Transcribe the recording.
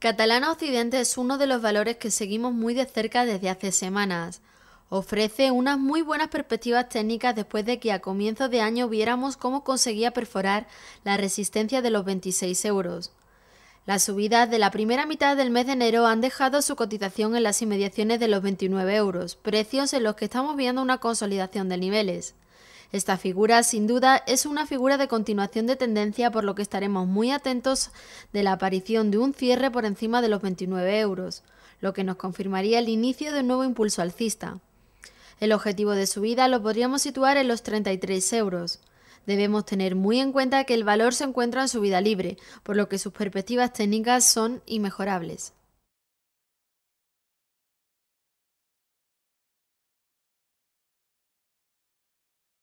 Catalana Occidente es uno de los valores que seguimos muy de cerca desde hace semanas. Ofrece unas muy buenas perspectivas técnicas después de que a comienzos de año viéramos cómo conseguía perforar la resistencia de los 26 euros. Las subidas de la primera mitad del mes de enero han dejado su cotización en las inmediaciones de los 29 euros, precios en los que estamos viendo una consolidación de niveles. Esta figura, sin duda, es una figura de continuación de tendencia, por lo que estaremos muy atentos de la aparición de un cierre por encima de los 29 euros, lo que nos confirmaría el inicio de un nuevo impulso alcista. El objetivo de subida lo podríamos situar en los 33 euros. Debemos tener muy en cuenta que el valor se encuentra en subida libre, por lo que sus perspectivas técnicas son inmejorables.